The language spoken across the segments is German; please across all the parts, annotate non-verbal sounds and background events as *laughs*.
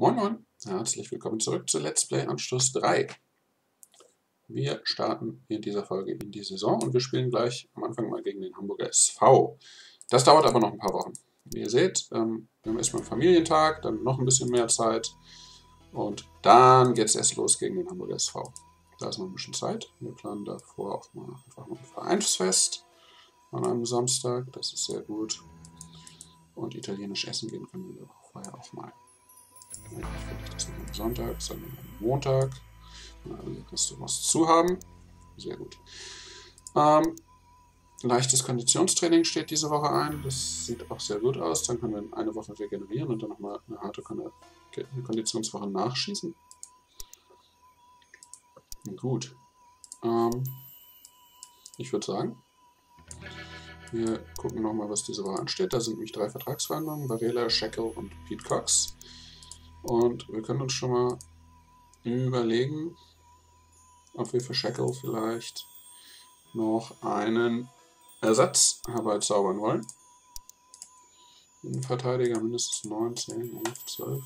Moin Moin, herzlich willkommen zurück zu Let's Play Anschluss 3. Wir starten in dieser Folge in die Saison und wir spielen gleich am Anfang mal gegen den Hamburger SV. Das dauert aber noch ein paar Wochen. Wie ihr seht, ähm, wir haben erstmal einen Familientag, dann noch ein bisschen mehr Zeit und dann geht es erst los gegen den Hamburger SV. Da ist noch ein bisschen Zeit. Wir planen davor auch mal einfach mal ein Vereinsfest an einem Samstag, das ist sehr gut. Und italienisch essen gehen können wir vorher auch mal. Vielleicht will nicht am Sonntag, sondern am Montag. Wenn alle Restaurants zu haben. Sehr gut. Ähm, leichtes Konditionstraining steht diese Woche ein. Das sieht auch sehr gut aus. Dann können wir eine Woche regenerieren und dann nochmal eine harte Konditionswoche nachschießen. Gut. Ähm, ich würde sagen, wir gucken nochmal, was diese Woche ansteht. Da sind nämlich drei Vertragsverhandlungen. Varela, Shackle und Pete Cox. Und wir können uns schon mal überlegen, ob wir für Shackle vielleicht noch einen Ersatz herbeizaubern wollen. Ein Verteidiger mindestens 9, 10, 11, 12.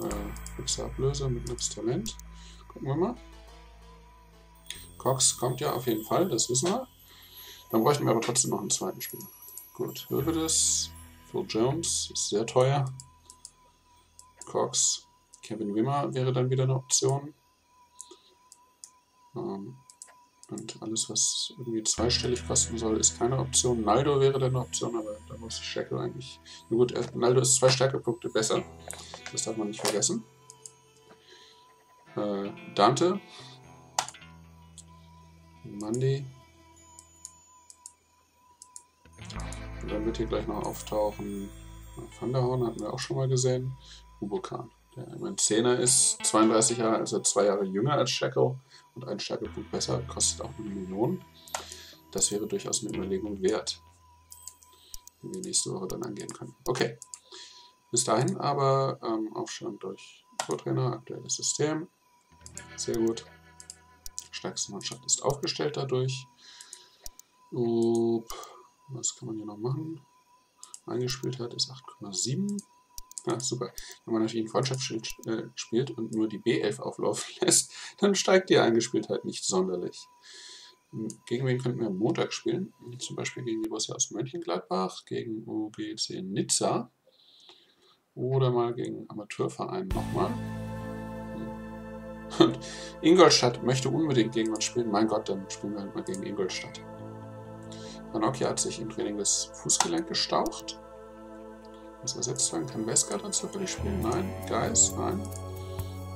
Äh, fixe Ablöse mit Nips Talent. Gucken wir mal. Cox kommt ja auf jeden Fall, das wissen wir. Dann bräuchten wir aber trotzdem noch einen zweiten Spieler. Gut, das? Phil Jones ist sehr teuer. Cox, Kevin Wimmer wäre dann wieder eine Option. Ähm, und alles, was irgendwie zweistellig kosten soll, ist keine Option. Naldo wäre dann eine Option, aber da muss ich Shackle eigentlich... Na gut, Naldo ist zwei Stärkepunkte besser. Das darf man nicht vergessen. Äh, Dante. Mandy. Und dann wird hier gleich noch auftauchen. Van der Horn hatten wir auch schon mal gesehen. Ubokan, der ein Zehner ist, 32 Jahre, also zwei Jahre jünger als Shackle und ein Stärkepunkt besser, kostet auch eine Million. Das wäre durchaus eine Überlegung wert, die wir nächste Woche dann angehen können. Okay, bis dahin aber ähm, Aufstand durch Co-Trainer, aktuelles System, sehr gut. Stärkste Mannschaft ist aufgestellt dadurch. Up. Was kann man hier noch machen? Eingespielt hat ist 8,7. Ja, super. Wenn man natürlich ein Freundschaftsschild äh, spielt und nur die B11 auflaufen *laughs* lässt, dann steigt die Eingespieltheit nicht sonderlich. Hm, gegen wen könnten wir am Montag spielen? Zum Beispiel gegen die Borussia aus Mönchengladbach, gegen UGC Nizza oder mal gegen Amateurverein nochmal. Hm. *laughs* Und Ingolstadt möchte unbedingt gegen uns spielen. Mein Gott, dann spielen wir halt mal gegen Ingolstadt. Ranocchia hat sich im Training das Fußgelenk gestaucht. Was ersetzt werden? Kann Wesker dann zufällig spielen? Nein. Geis? Nein.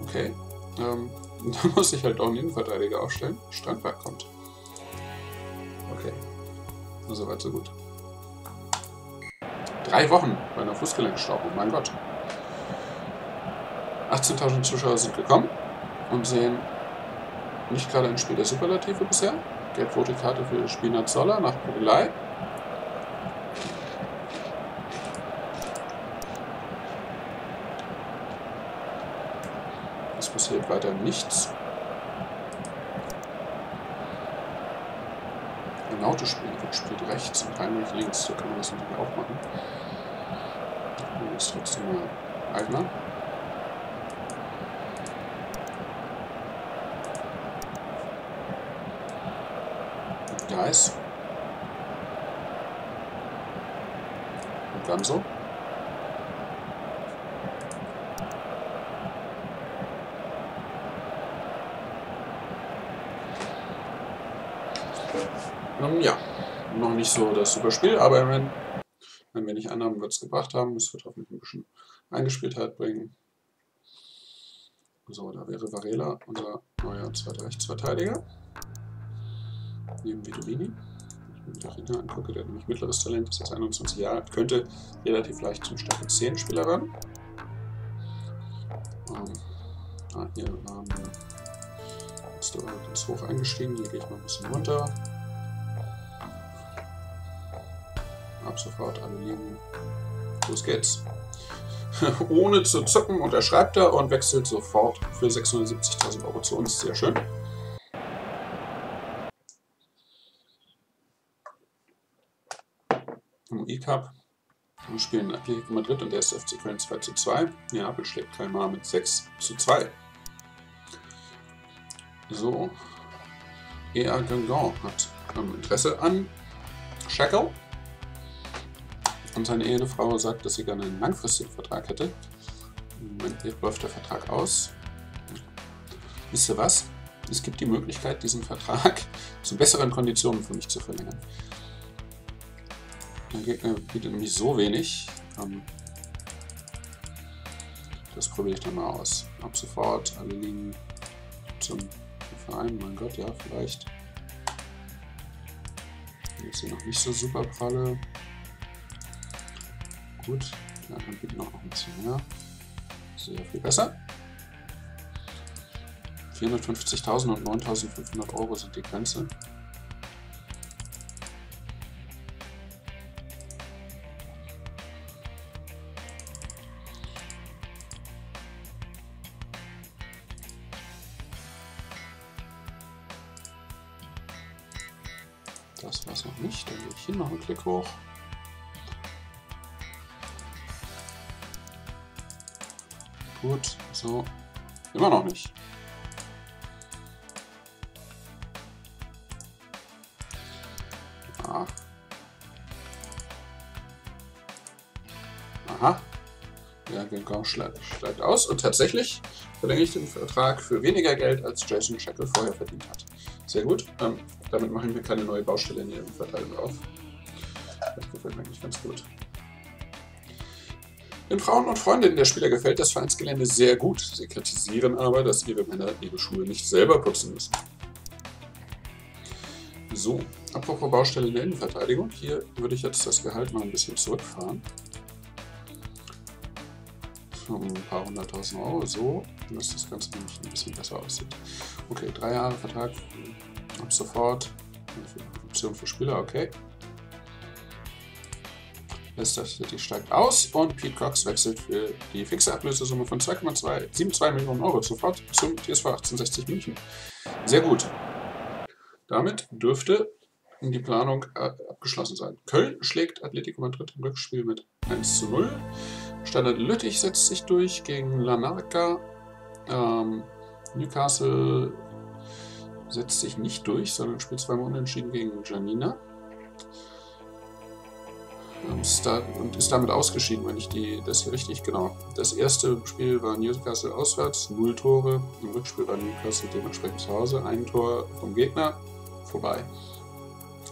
Okay. Ähm, *laughs* dann muss ich halt auch einen Innenverteidiger aufstellen. Strandberg kommt. Okay. Nur soweit, so gut. Drei Wochen bei einer Fußgelenkstauchung, mein Gott. 18.000 Zuschauer sind gekommen und sehen nicht gerade ein Spiel der Superlative bisher. Gelb-rote Karte für Spinazzola nach Kugelei. Es passiert weiter nichts. Ein Autospiel wird spielt rechts und Heinrich links. So kann man das natürlich auch machen. Und jetzt trotzdem mal Eigner. Nice. Und dann so. Nun ja, noch nicht so das super Spiel, aber wenn, wenn wir nicht Annahmen wird es gebracht haben, es wird hoffentlich ein bisschen Eingespieltheit bringen. So, da wäre Varela unser neuer zweiter Rechtsverteidiger neben Vitolini. Wenn ich mir Darina angucke, der hat nämlich mittleres Talent, ist jetzt 21 Jahre alt, könnte relativ leicht zum Stärke 10 Spieler werden. Ähm, ah, hier waren wir ganz hoch eingestiegen, hier gehe ich mal ein bisschen runter. Ab sofort alle liegen. Los geht's. *laughs* Ohne zu zucken unterschreibt er und wechselt sofort für 670.000 Euro zu uns. Sehr schön. im E-Cup. Wir spielen Atletico Madrid und der ist FC Köln 2 zu 2. Neapel schlägt Kalmar mit 6 zu 2. So. EA Gangan hat Interesse an Shackle. Und seine Ehefrau sagt, dass sie gerne einen langfristigen Vertrag hätte. Im Moment läuft der Vertrag aus. Wisst ihr was? Es gibt die Möglichkeit, diesen Vertrag *laughs* zu besseren Konditionen für mich zu verlängern. Der Gegner bietet nämlich so wenig. Ähm, das probiere ich dann mal aus. Ab sofort alle Linien zum Verein. Mein Gott, ja, vielleicht. Jetzt hier noch nicht so super pralle. Gut, bieten auch noch ein bisschen mehr. Sehr viel besser. 450.000 und 9.500 Euro sind die Grenze. Das war es noch nicht. Dann gehe ich hier noch einen Klick hoch. Gut, so. Immer noch nicht. Ah. Aha. Ja, genau, schlägt, aus. Und tatsächlich verlängere ich den Vertrag für weniger Geld, als Jason Shackle vorher verdient hat. Sehr gut. Ähm, damit machen wir keine neue Baustelle in der Verteilung auf. Das gefällt mir eigentlich ganz gut. Den Frauen und Freundinnen der Spieler gefällt das Vereinsgelände sehr gut. Sie kritisieren aber, dass ihre Männer ihre Schuhe nicht selber putzen müssen. So, apropos Baustelle in der Innenverteidigung. Hier würde ich jetzt das Gehalt mal ein bisschen zurückfahren. Um ein paar hunderttausend Euro, so, dass das Ganze nämlich ein bisschen besser aussieht. Okay, drei Jahre Vertrag ab sofort. Option für Spieler, okay. Leicester City steigt aus und Pete Cox wechselt für die fixe Ablösesumme von 2,72 Millionen Euro sofort zum TSV 1860 München. Sehr gut. Damit dürfte die Planung äh, abgeschlossen sein. Köln schlägt Atletico Madrid im Rückspiel mit 1 zu 0. Standard Lüttich setzt sich durch gegen Lanarca. Ähm, Newcastle setzt sich nicht durch, sondern spielt zweimal unentschieden gegen Janina. Und ist damit ausgeschieden, wenn ich die, das hier richtig, genau. Das erste Spiel war Newcastle auswärts, null Tore. Im Rückspiel war Newcastle dementsprechend zu Hause, ein Tor vom Gegner, vorbei.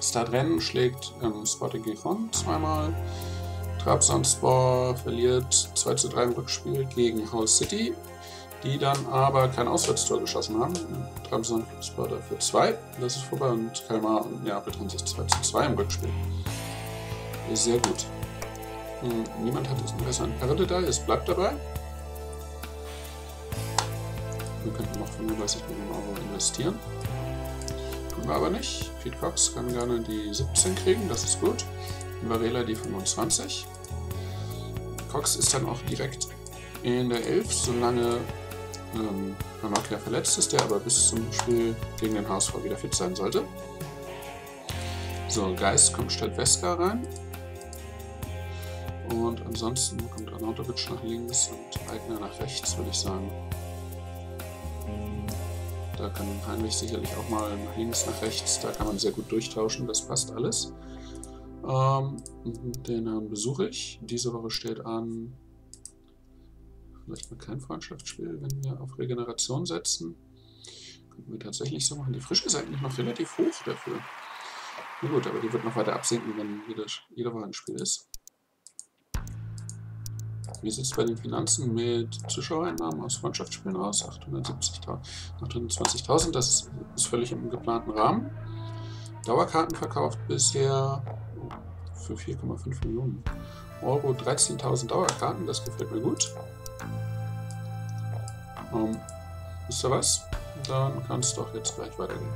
Stadrennen schlägt ähm, Sporting Gijon zweimal. Trabzonspor verliert 2 zu 3 im Rückspiel gegen Hull City die dann aber kein Auswärtstor geschossen haben. Trabzonspor dafür 2, das ist vorbei und Kalmar und Neapel trennen sich 2 zu 2 im Rückspiel. Sehr gut. Hm, niemand hat jetzt Interesse an da, es bleibt dabei. Wir könnten noch 35 Millionen Euro investieren. Tun wir aber nicht. Pete Cox kann gerne die 17 kriegen, das ist gut. Varela die 25. Cox ist dann auch direkt in der 11, solange ähm, Manokia verletzt ist, der aber bis zum Spiel gegen den HSV wieder fit sein sollte. So, Geist kommt statt Weska rein. Und ansonsten kommt Arnautovic nach links und Eigner nach rechts, würde ich sagen. Da kann Heinrich sicherlich auch mal nach links, nach rechts. Da kann man sehr gut durchtauschen, das passt alles. Ähm, den Herrn besuche ich. Diese Woche steht an vielleicht mal kein Freundschaftsspiel, wenn wir auf Regeneration setzen. Könnten wir tatsächlich so machen. Die Frische ist eigentlich noch relativ hoch dafür. Na gut, aber die wird noch weiter absinken, wenn jeder, jeder Woche ein Spiel ist. Wie sieht es bei den Finanzen mit Zuschauereinnahmen aus Freundschaftsspielen aus? 820.000, das ist völlig im geplanten Rahmen. Dauerkarten verkauft bisher für 4,5 Millionen Euro 13.000 Dauerkarten, das gefällt mir gut. Ähm, wisst ihr was? Dann kann es doch jetzt gleich weitergehen.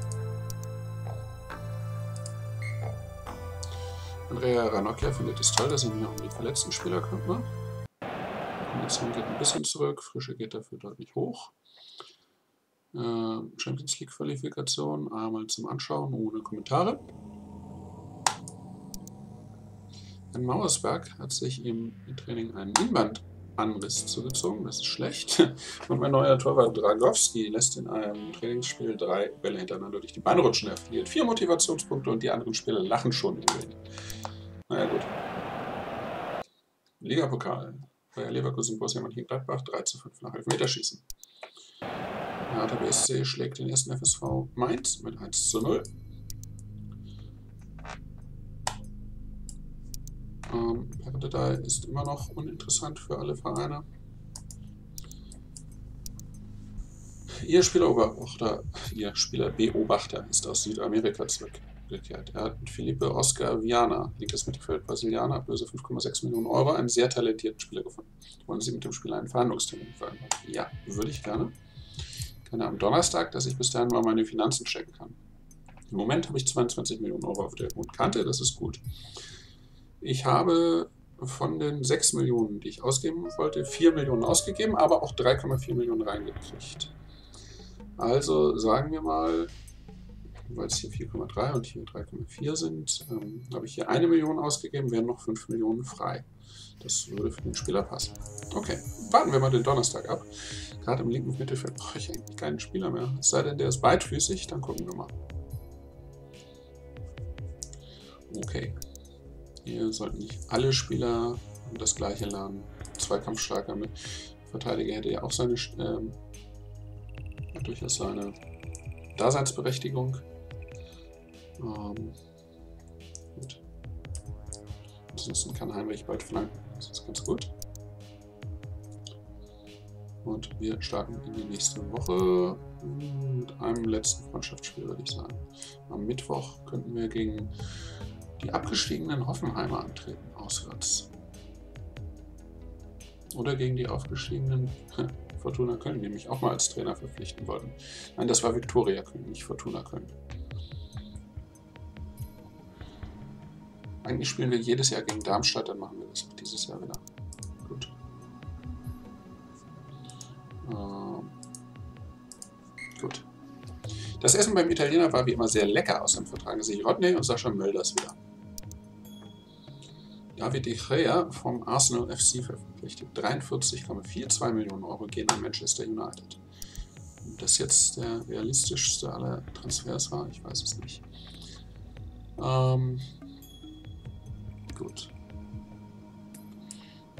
Andrea Ranocchia findet es toll, dass er mir um die verletzten Spieler kümmert. Kondition geht ein bisschen zurück, Frische geht dafür deutlich hoch. Äh, Champions League Qualifikation, einmal zum Anschauen ohne Kommentare. Ein Mauersberg hat sich im Training einen Innenbandanriss zugezogen. Das ist schlecht. *laughs* Und mein neuer Torwart Dragowski lässt in einem Trainingsspiel drei Bälle hintereinander durch die Beine rutschen. Er verliert vier Motivationspunkte und die anderen Spieler lachen schon über ihn. Naja, gut. Ligapokal. Bayer Leverkusen, Borussia Mönchengladbach 3 zu 5 nach Elfmeterschießen. Hertha BSC schlägt den ersten FSV Mainz mit 1 zu 0. Ähm, Perdedei ist immer noch uninteressant für alle Vereine. Ihr Spielerbeobachter, ihr Spielerbeobachter ist aus Südamerika zurückgekehrt. Er hat Felipe Oscar Viana, linkes Mittelfeld Brasilianer, Ablöse 5,6 Millionen Euro, einen sehr talentierten Spieler gefunden. Wollen Sie mit dem Spieler einen Verhandlungstermin vereinbaren? Ja, würde ich gerne. Gerne am Donnerstag, dass ich bis dahin mal meine Finanzen checken kann. Im Moment habe ich 22 Millionen Euro auf der Grundkante, das ist gut. Ich habe von den 6 Millionen, die ich ausgeben wollte, 4 Millionen ausgegeben, aber auch 3,4 Millionen reingekriegt. Also sagen wir mal, weil es hier 4,3 und hier 3,4 sind, ähm, habe ich hier eine Million ausgegeben, wären noch 5 Millionen frei. Das würde für den Spieler passen. Okay, warten wir mal den Donnerstag ab. Gerade im linken Mittelfeld brauche ich eigentlich keinen Spieler mehr. Es sei denn, der ist beidfüßig, dann gucken wir mal. Okay. Hier sollten nicht alle Spieler das gleiche lernen. Zweikampfstarker mit Verteidiger hätte ja auch seine ähm, durchaus seine Daseinsberechtigung. Ähm, gut. Ansonsten kann Heinrich bald flanken. Das ist ganz gut. Und wir starten in die nächste Woche mit einem letzten Freundschaftsspiel, würde ich sagen. Am Mittwoch könnten wir gegen die abgestiegenen Hoffenheimer antreten, auswärts. Oder gegen die aufgestiegenen *laughs* Fortuna Köln, die mich auch mal als Trainer verpflichten wollten. Nein, das war Viktoria Köln, nicht Fortuna Köln. Eigentlich spielen wir jedes Jahr gegen Darmstadt, dann machen wir das auch dieses Jahr wieder. Gut. Ähm, gut. Das Essen beim Italiener war wie immer sehr lecker, außerdem vertragen sich Rodney und Sascha Mölders wieder. David De Gea vom Arsenal FC verpflichtet. 43,42 Millionen Euro gehen an Manchester United. Ob das jetzt der realistischste aller Transfers war, ich weiß es nicht. Ähm, gut.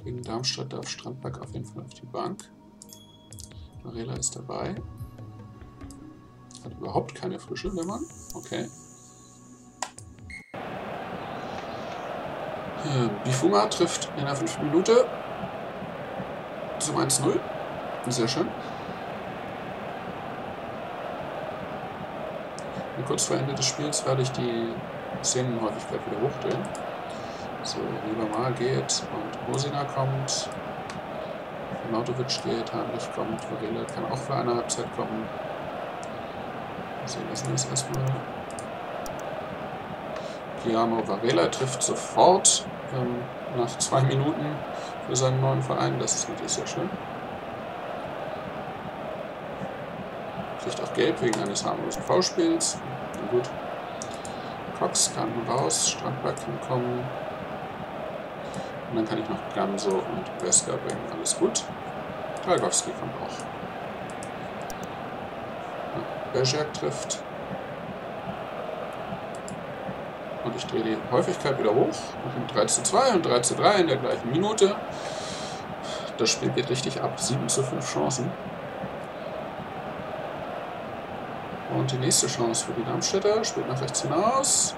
Gegen Darmstadt darf Strandberg auf jeden Fall auf die Bank. Varela ist dabei. Hat überhaupt keine Frische, der Mann. Okay. Äh, Bifuma trifft in der fünften Minute zum 1-0. Sehr schön. Und kurz vor Ende des Spiels werde ich die Szenenhäufigkeit wieder hochdrehen. So, Liebermal geht und Rosina kommt. Nautovic geht, Heinrich kommt, Varela kann auch für eine Halbzeit kommen. So, lassen wir es erstmal. Guillermo Varela trifft sofort ähm, nach zwei Minuten für seinen neuen Verein. Das ist natürlich sehr schön. Kriegt auch Gelb wegen eines harmlosen V-Spiels. Na gut. Cox kann raus, Strandberg kann kommen. Dann kann ich noch Gamso und Wesker bringen. Alles gut. Dragowski kommt auch. Ja, Bergerac trifft. Und ich drehe die Häufigkeit wieder hoch. Und 3 zu 2 und 3 zu 3 in der gleichen Minute. Das Spiel geht richtig ab. 7 zu 5 Chancen. Und die nächste Chance für die Darmstädter. Spielt nach rechts hinaus.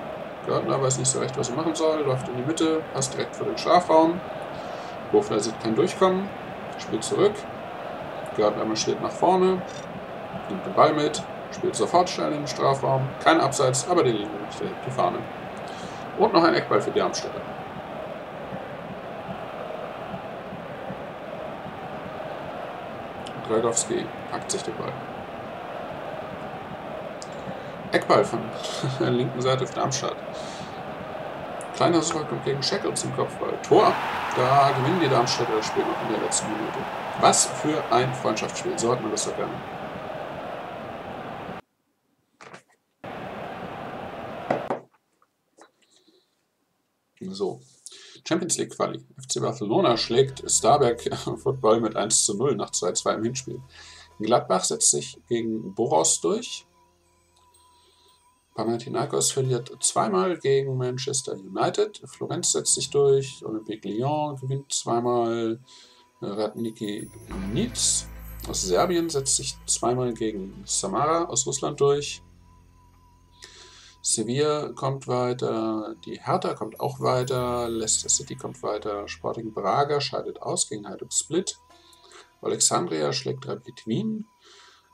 Görtner weiß nicht so recht, was er machen soll. Läuft in die Mitte. Passt direkt vor den Strafraum. Hofler sieht kein Durchkommen. Spielt zurück. Görtner marschiert nach vorne. Nimmt den Ball mit. Spielt sofort schnell in den Strafraum. Kein Abseits, aber die Linie nicht die Fahne. Und noch ein Eckball für die Darmstädter. Dragowski packt sich den Ball. Eckball von *laughs* der linken Seite für Darmstadt. Kleiner Rückkommt gegen Scheckel zum Kopfball. Tor. Da gewinnen die Darmstädter das Spiel noch in der letzten Minute. Was für ein Freundschaftsspiel. So hat man das doch gerne. Champions League Quali. FC Barcelona schlägt Starberg *laughs* Football mit 1 zu 0 nach 2-2 im Hinspiel. Gladbach setzt sich gegen Boros durch. Panathinaikos verliert zweimal gegen Manchester United. Florenz setzt sich durch. Olympique Lyon gewinnt zweimal. Radniki Nitz aus Serbien setzt sich zweimal gegen Samara aus Russland durch. Sevilla kommt weiter, die Hertha kommt auch weiter, Leicester City kommt weiter, Sporting Braga scheidet aus gegen Hajduk Split, Alexandria schlägt Rapid Wien,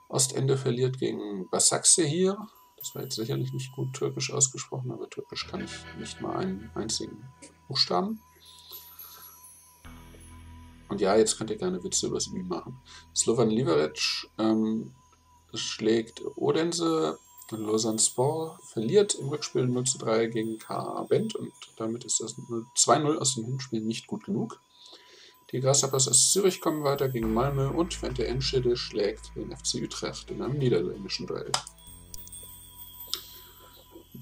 Ostende verliert gegen Basaksehir, hier, das war jetzt sicherlich nicht gut türkisch ausgesprochen, aber türkisch kann ich nicht mal einen einzigen Buchstaben. Und ja, jetzt könnt ihr gerne Witze über das Ü machen. Slovan Liveric ähm, schlägt Odense Lausanne Sport verliert im Rückspiel 0 zu 3 gegen KA Bend und damit ist das 2-0 aus dem Hinspiel nicht gut genug. Die Grasshoppers aus Zürich kommen weiter gegen Malmö und Twente Enschede schlägt den FC Utrecht in einem niederländischen Duell.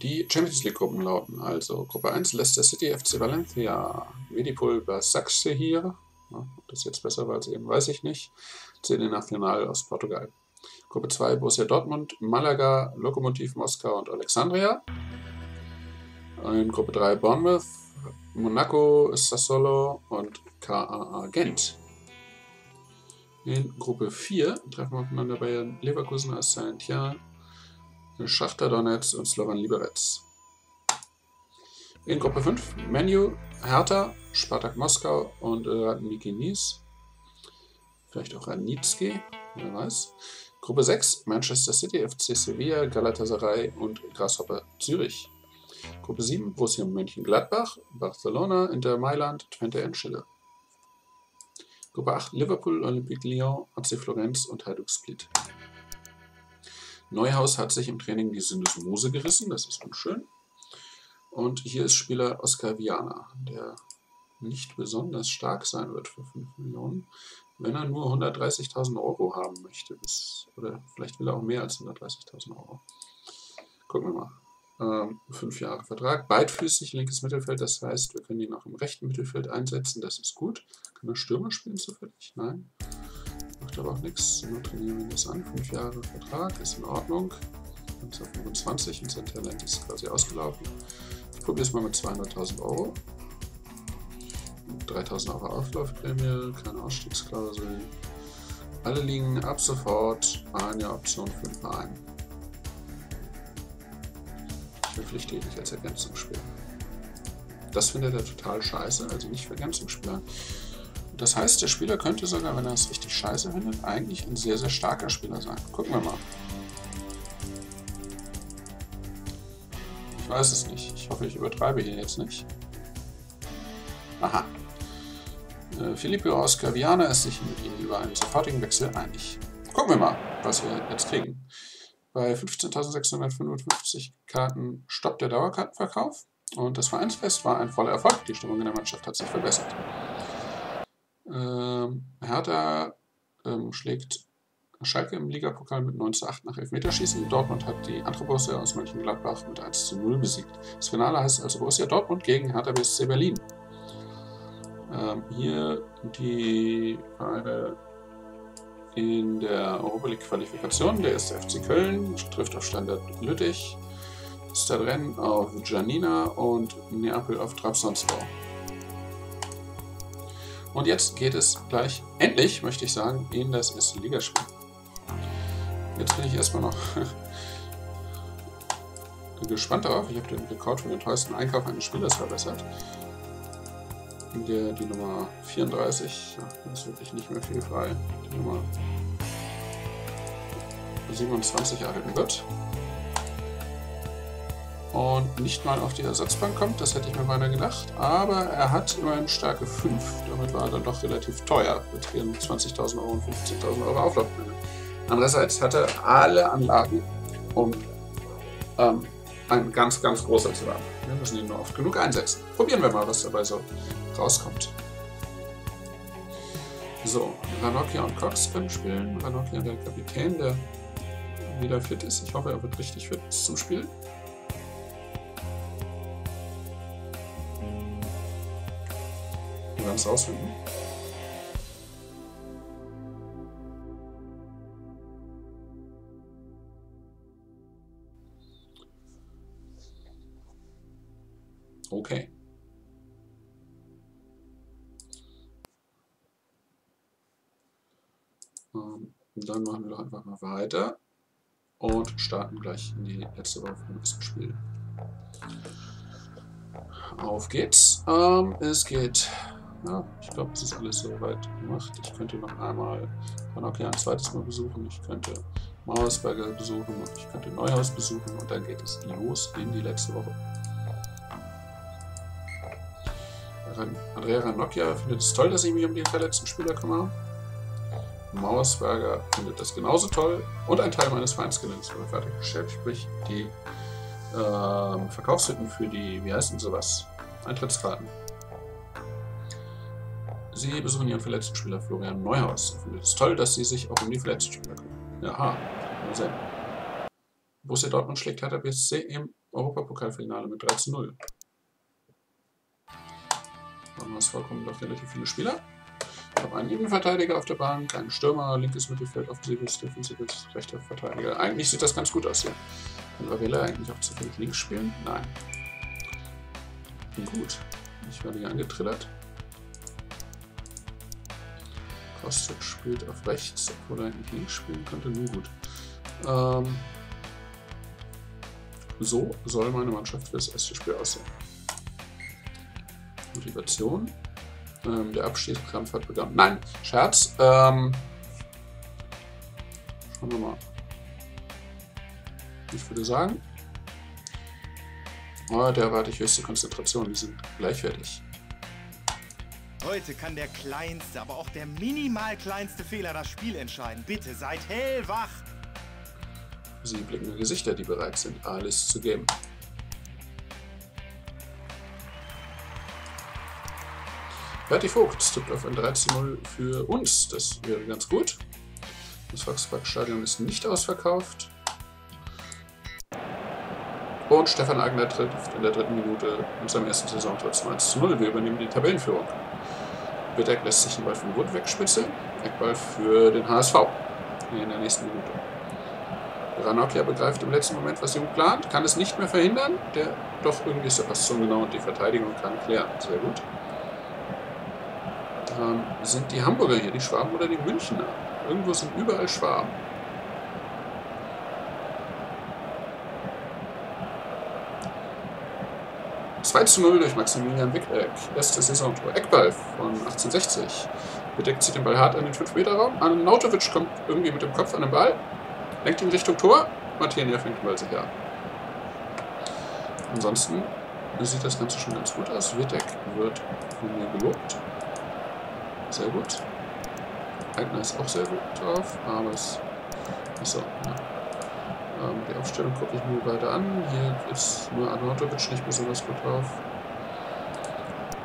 Die Champions League Gruppen lauten also Gruppe 1 Leicester City, FC Valencia, Medipol Basaksehir, hier. ob das jetzt besser war als eben, weiß ich nicht. CD Nacional aus Portugal. Gruppe 2 Borussia Dortmund, Malaga, Lokomotiv Moskau und Alexandria. In Gruppe 3 Bournemouth, Monaco, Sassolo und KAA Gent. In Gruppe 4 treffen wir aufeinander Bayern Leverkusen als Saint-Étienne, Schachter Donetsk und Slovan Liberec. In Gruppe 5 Menu, Hertha, Spartak Moskau und Radniki Nice. Vielleicht auch Radnitski, wer weiß. Gruppe 6 Manchester City, FC Sevilla, Galatasaray und Grasshopper Zürich. Gruppe 7 Borussia Mönchengladbach, Barcelona, Inter Mailand, Twente Enschede. Gruppe 8 Liverpool, Olympique Lyon, AC Florenz und Hajduk Split. Neuhaus hat sich im Training die Syndesmose gerissen, das ist unschön. Und hier ist Spieler Oscar Viana, der nicht besonders stark sein wird für 5 Millionen wenn er nur 130.000 Euro haben möchte, bis, oder vielleicht will er auch mehr als 130.000 Euro. Gucken wir mal. Ähm, fünf Jahre Vertrag, beidfüßig, linkes Mittelfeld, das heißt, wir können ihn auch im rechten Mittelfeld einsetzen, das ist gut. Kann er Stürmer spielen zufällig? Nein. Macht aber auch nichts. Wir das an. Fünf Jahre Vertrag, ist in Ordnung. Jetzt auf 25 und sein Talent ist quasi ausgelaufen. Ich probiere es mal mit 200.000 Euro. 3000 Euro Auflaufprämie, keine Ausstiegsklausel. Alle liegen ab sofort eine Option für den Verein. Ich verpflichte dich als Ergänzungsspieler. Das findet er total scheiße, also nicht für Ergänzungsspieler. Das heißt, der Spieler könnte sogar, wenn er es richtig scheiße findet, eigentlich ein sehr, sehr starker Spieler sein. Gucken wir mal. Ich weiß es nicht. Ich hoffe, ich übertreibe hier jetzt nicht. Aha, äh, Filippo Oscar ist sich mit ihm über einen sofortigen Wechsel einig. Gucken wir mal, was wir jetzt kriegen. Bei 15.655 Karten stoppt der Dauerkartenverkauf und das Vereinsfest war ein voller Erfolg. Die Stimmung in der Mannschaft hat sich verbessert. Ähm, Hertha ähm, schlägt Schalke im Ligapokal mit 9 zu 8 nach Elfmeterschießen. Dortmund hat die andere Borussia aus Mönchengladbach mit 1 zu 0 besiegt. Das Finale heißt also Borussia Dortmund gegen Hertha BSC Berlin. Ähm, hier die Vereine in der Europa League Qualifikation. Der erste FC Köln trifft auf Standard Lüttich, Stadren auf Janina und Neapel auf Trabzonspor. Und jetzt geht es gleich, endlich möchte ich sagen, in das erste Ligaspiel. Jetzt bin ich erstmal noch *laughs* gespannt darauf. Ich habe den Rekord für den teuersten Einkauf eines Spielers verbessert der, die Nummer 34, ja, ist wirklich nicht mehr viel frei, die Nummer 27 erhalten wird. Und nicht mal auf die Ersatzbank kommt, das hätte ich mir beinahe gedacht, aber er hat immerhin Stärke 5, damit war er dann doch relativ teuer, mit 24.000 Euro und 15.000 Euro Auflaufmenge. Andererseits hat er alle Anlagen, um ähm, ein ganz, ganz großer zu werden. Wir müssen ihn nur oft genug einsetzen. Probieren wir mal, was dabei so rauskommt. So, Ranocchia und Cox können spielen. Ranocchia der Kapitän, der wieder fit ist. Ich hoffe, er wird richtig fit zum Spiel. Werden es rausfinden. Okay. Ähm, dann machen wir doch einfach mal weiter und starten gleich in die letzte Woche vom nächsten Spiel. Auf geht's. Ähm, es geht. Ja, ich glaube, es ist alles soweit gemacht. Ich könnte noch einmal Panokia ein zweites Mal besuchen. Ich könnte Mauersberger besuchen und ich könnte Neuhaus besuchen und dann geht es los in die letzte Woche. Andrea Ranocchia findet es toll, dass ich mich um den verletzten Spieler kümmere. Mauersberger findet das genauso toll und ein Teil meines Vereinsgeländes wurde fertiggestellt, sprich die ähm, Verkaufshütten für die, wie heißt denn sowas? Eintrittskarten. Sie besuchen ihren verletzten Spieler Florian Neuhaus. Ich finde es toll, dass Sie sich auch um die verletzten Spieler kümmern. Jaha, mal sehen. Borussia Dortmund schlägt Hertha BSC im Europapokalfinale mit 3 zu 0. Haben wir es vollkommen doch relativ viele Spieler. Ich habe einen Innenverteidiger auf der Bank, einen Stürmer, linkes Mittelfeld, offensives, defensives, rechter Verteidiger. Eigentlich sieht das ganz gut aus hier. Kann Varela eigentlich auch zufällig links spielen? Nein. Gut. Ich werde hier angetrillert. Kostic spielt auf rechts, obwohl er eigentlich links spielen könnte. Nun gut. Ähm, so soll meine Mannschaft für das erste Spiel aussehen. Motivation. Ähm, der Abstiegskampf hat begonnen. Nein, Scherz. Ähm, schauen wir mal. Ich würde sagen, oh, da erwarte ich höchste Konzentration. Die sind gleichwertig. Heute kann der kleinste, aber auch der minimal kleinste Fehler das Spiel entscheiden. Bitte seid hellwach! Sie blicken Gesichter, die bereit sind, alles zu geben. Berti Vogt tippt auf ein 13-0 für uns. Das wäre ganz gut. Das Volksparkstadion ist nicht ausverkauft. Und Stefan Agner trifft in der dritten Minute in seinem ersten Saisontor zum 1 zu 0. Wir übernehmen die Tabellenführung. Bittek lässt sich den Ball vom Grund wegspitzeln. Eckball für den HSV in der nächsten Minute. Ranocchia begreift im letzten Moment, was Jung plant, kann es nicht mehr verhindern. Der doch irgendwie ist der Pass so genau und die Verteidigung kann klären. Sehr gut. Ähm, sind die Hamburger hier die Schwaben oder die Münchner? Irgendwo sind überall Schwaben. 2 zu 0 durch Maximilian Wickeck. Erstes Saisontor. Eckball von 1860. Bedeckt sich den Ball hart an den 5-Meter-Raum. Nautovic kommt irgendwie mit dem Kopf an den Ball. Lenkt ihn Richtung Tor. Martinia fängt den Ball sicher. Ansonsten sieht das Ganze schon ganz gut aus. Wittek wird von mir gelobt. Sehr gut. Eigner ist auch sehr gut drauf, aber es. Achso, ja. Ähm, die Aufstellung gucke ich mir weiter an. Hier ist nur Arnautovic nicht besonders gut drauf.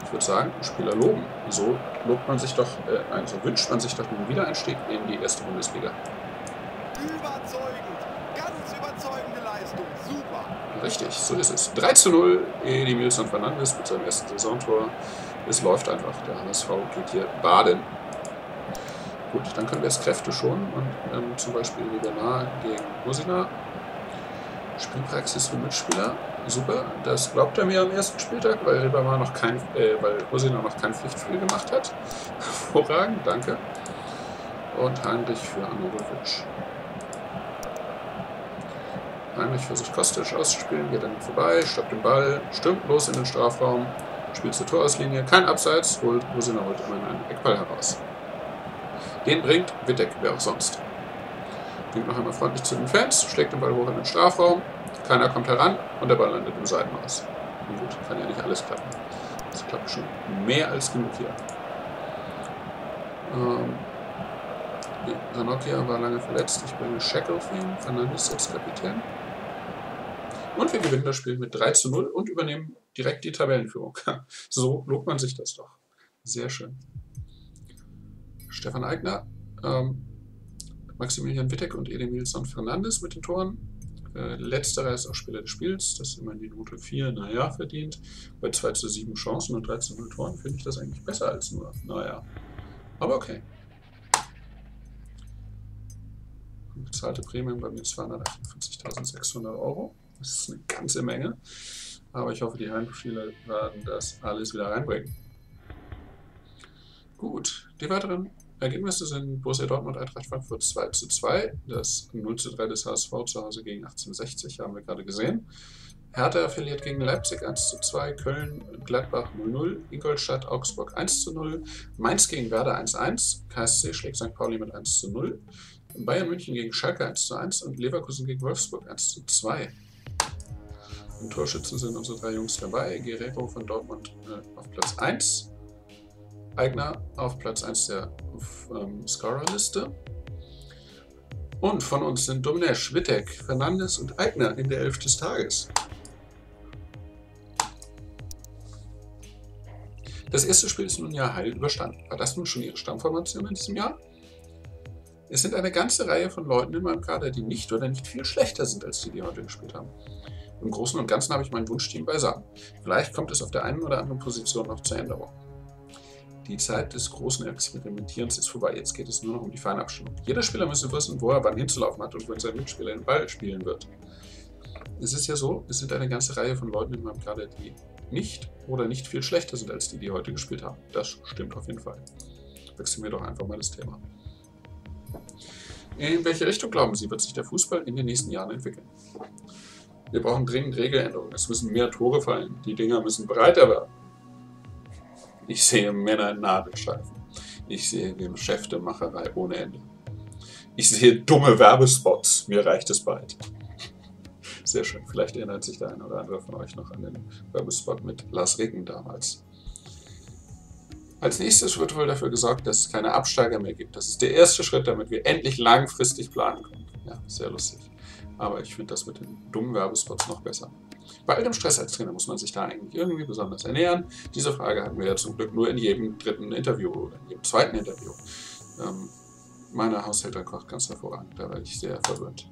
Ich würde sagen, Spieler loben. So lobt man sich doch, äh, nein, so wünscht man sich doch einen Wiedereinstieg in die erste Bundesliga. Überzeugend, ganz überzeugende Leistung, super. Richtig, so ist es. 3 zu 0, Edimilson Fernandes mit seinem ersten Saisontor. Es läuft einfach. Der HSV geht hier baden. Gut, dann können wir es Kräfte schon und ähm, zum Beispiel Ribenar gegen Mosina Spielpraxis für Mitspieler. Super, das glaubt er mir am ersten Spieltag, weil Ribamar noch kein, äh, weil Rosina noch kein Pflichtspiel gemacht hat. *laughs* Hervorragend, danke. Und Heinrich für Anorovic. Heinrich versucht Kostic auszuspielen, geht an ihm vorbei, stoppt den Ball, stürmt los in den Strafraum, spielt zur Torauslinie, kein Abseits, holt Rosina holt immerhin einen Eckball heraus. Den bringt Wittek, wer auch sonst. Winkt noch einmal freundlich zu den Fans, schlägt den Ball hoch in den Strafraum, keiner kommt heran und der Ball landet im Seitenhaus. Und gut, kann ja nicht alles klappen. Das klappt schon mehr als genug hier. Ähm, Ranocchia war lange verletzt, ich bringe Shackle für ihn, Fernandes als Kapitän. Und wir gewinnen das Spiel mit 3 zu 0 und übernehmen direkt die Tabellenführung. so lobt man sich das doch. Sehr schön. Stefan Eigner ähm, Maximilian Wittek und Edemilson Fernandes mit den Toren. Äh, letzterer ist auch Spieler des Spiels, das ist immerhin die Note 4, naja, verdient. Bei 2 zu 7 Chancen und 13 0 Toren finde ich das eigentlich besser als nur, naja. Aber okay. Bezahlte Prämien bei mir 248.600 Euro. Das ist eine ganze Menge. Aber ich hoffe, die Heimspieler werden das alles wieder reinbringen. Gut, die weiteren Ergebnisse sind Borussia Dortmund Eintracht Frankfurt 2 zu 2. Das 0 zu 3 des HSV zu Hause gegen 1860 haben wir gerade gesehen. Hertha verliert gegen Leipzig 1 zu 2, Köln, Gladbach 0-0, Ingolstadt, Augsburg 1 zu 0, Mainz gegen Werder 1-1, KSC schlägt St. Pauli mit 1 zu 0, Bayern München gegen Schalke 1 zu 1 und Leverkusen gegen Wolfsburg 1 zu 2. Im Torschützen sind unsere drei Jungs dabei, Guerrero von Dortmund äh, auf Platz 1, Eigner auf Platz 1 der ähm, Scorer-Liste. Und von uns sind Domnesch, Wittek, Fernandes und Eigner in der Elf des Tages. Das erste Spiel ist nun ja heil überstanden. War das nun schon Ihre Stammformation in diesem Jahr? Es sind eine ganze Reihe von Leuten in meinem Kader, die nicht oder nicht viel schlechter sind als die, die heute gespielt haben. Im Großen und Ganzen habe ich mein Wunschteam beisammen. Vielleicht kommt es auf der einen oder anderen Position noch zur Änderung. Die Zeit des großen Experimentierens ist vorbei. Jetzt geht es nur noch um die Feinabstimmung. Jeder Spieler muss wissen, wo er wann hinzulaufen hat und wenn sein Mitspieler den Ball spielen wird. Es ist ja so, es sind eine ganze Reihe von Leuten in meinem Kader, die nicht oder nicht viel schlechter sind als die, die heute gespielt haben. Das stimmt auf jeden Fall. Wechseln wir doch einfach mal das Thema. In welche Richtung glauben Sie, wird sich der Fußball in den nächsten Jahren entwickeln? Wir brauchen dringend Regeländerungen. Es müssen mehr Tore fallen. Die Dinger müssen breiter werden. Ich sehe Männer in Nadelstreifen. Ich sehe Geschäftemacherei ohne Ende. Ich sehe dumme Werbespots. Mir reicht es bald. Sehr schön. Vielleicht erinnert sich der eine oder andere von euch noch an den Werbespot mit Lars Ricken damals. Als nächstes wird wohl dafür gesorgt, dass es keine Absteiger mehr gibt. Das ist der erste Schritt, damit wir endlich langfristig planen können. Ja, sehr lustig. Aber ich finde das mit den dummen Werbespots noch besser. Bei all dem Stress als Trainer muss man sich da eigentlich irgendwie besonders ernähren. Diese Frage hatten wir ja zum Glück nur in jedem dritten Interview oder in jedem zweiten Interview. Ähm, meine Haushälter kocht ganz hervorragend, da war ich sehr verwöhnt.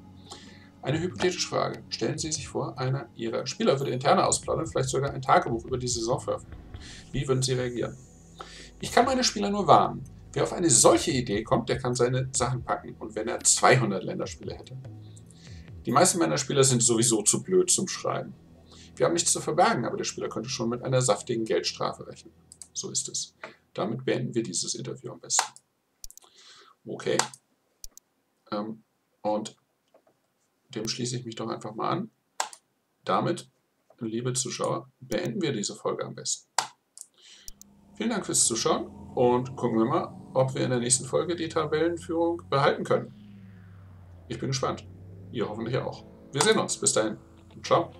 Eine hypothetische Frage. Stellen Sie sich vor, einer Ihrer Spieler würde interne ausplaudern, vielleicht sogar ein Tagebuch über die Saison veröffentlichen. Wie würden Sie reagieren? Ich kann meine Spieler nur warnen. Wer auf eine solche Idee kommt, der kann seine Sachen packen. Und wenn er 200 Länderspiele hätte. Die meisten meiner Spieler sind sowieso zu blöd zum Schreiben. Wir haben nichts zu verbergen, aber der Spieler könnte schon mit einer saftigen Geldstrafe rechnen. So ist es. Damit beenden wir dieses Interview am besten. Okay. Ähm, und dem schließe ich mich doch einfach mal an. Damit, liebe Zuschauer, beenden wir diese Folge am besten. Vielen Dank fürs Zuschauen und gucken wir mal, ob wir in der nächsten Folge die Tabellenführung behalten können. Ich bin gespannt. Ihr hoffentlich auch. Wir sehen uns. Bis dahin. Ciao.